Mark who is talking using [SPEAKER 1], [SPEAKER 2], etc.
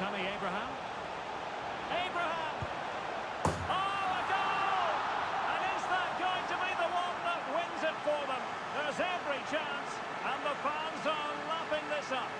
[SPEAKER 1] Tammy Abraham. Abraham! Oh, a goal! And is that going to be the one that wins it for them? There's every chance, and the fans are lapping this up.